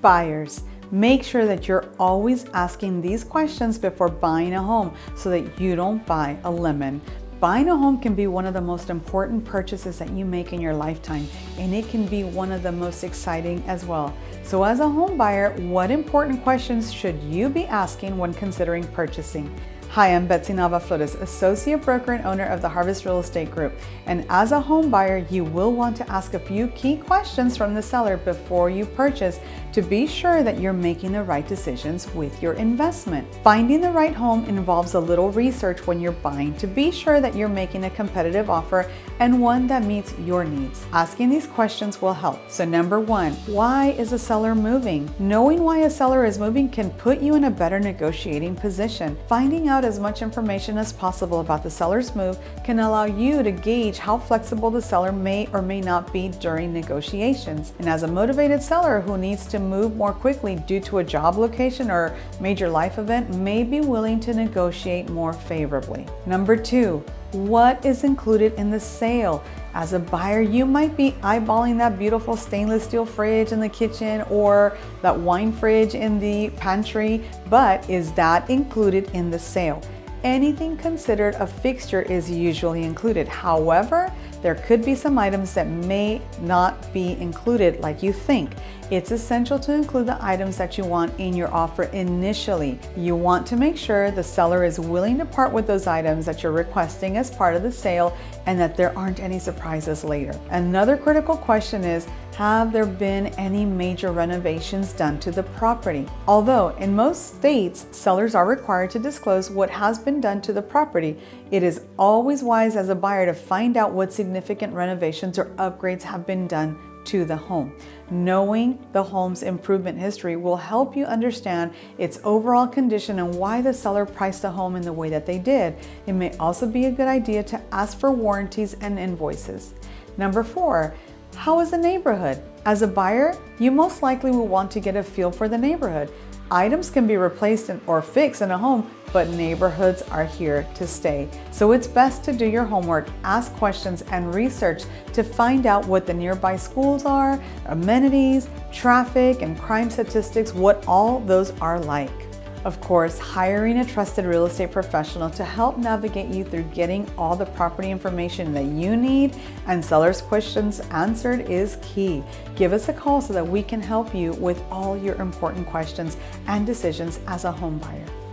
Buyers, make sure that you're always asking these questions before buying a home so that you don't buy a lemon. Buying a home can be one of the most important purchases that you make in your lifetime, and it can be one of the most exciting as well. So, as a home buyer, what important questions should you be asking when considering purchasing? Hi, I'm Betsy Nava Flores, Associate Broker and owner of the Harvest Real Estate Group. And as a home buyer, you will want to ask a few key questions from the seller before you purchase to be sure that you're making the right decisions with your investment. Finding the right home involves a little research when you're buying to be sure that you're making a competitive offer and one that meets your needs. Asking these questions will help. So, number one, why is a seller moving? Knowing why a seller is moving can put you in a better negotiating position. Finding out as much information as possible about the seller's move can allow you to gauge how flexible the seller may or may not be during negotiations. And as a motivated seller who needs to move more quickly due to a job location or major life event, may be willing to negotiate more favorably. Number two, what is included in the sale. As a buyer, you might be eyeballing that beautiful stainless steel fridge in the kitchen or that wine fridge in the pantry, but is that included in the sale? Anything considered a fixture is usually included. However, there could be some items that may not be included like you think. It's essential to include the items that you want in your offer initially. You want to make sure the seller is willing to part with those items that you're requesting as part of the sale and that there aren't any surprises later. Another critical question is have there been any major renovations done to the property? Although in most states, sellers are required to disclose what has been done to the property, it is always wise as a buyer to find out what significant renovations or upgrades have been done to the home. Knowing the home's improvement history will help you understand its overall condition and why the seller priced the home in the way that they did. It may also be a good idea to ask for warranties and invoices. Number four, how is the neighborhood? As a buyer, you most likely will want to get a feel for the neighborhood. Items can be replaced or fixed in a home, but neighborhoods are here to stay. So it's best to do your homework, ask questions, and research to find out what the nearby schools are, amenities, traffic, and crime statistics, what all those are like. Of course, hiring a trusted real estate professional to help navigate you through getting all the property information that you need and sellers' questions answered is key. Give us a call so that we can help you with all your important questions and decisions as a home buyer.